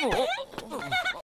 Oh, oh, oh.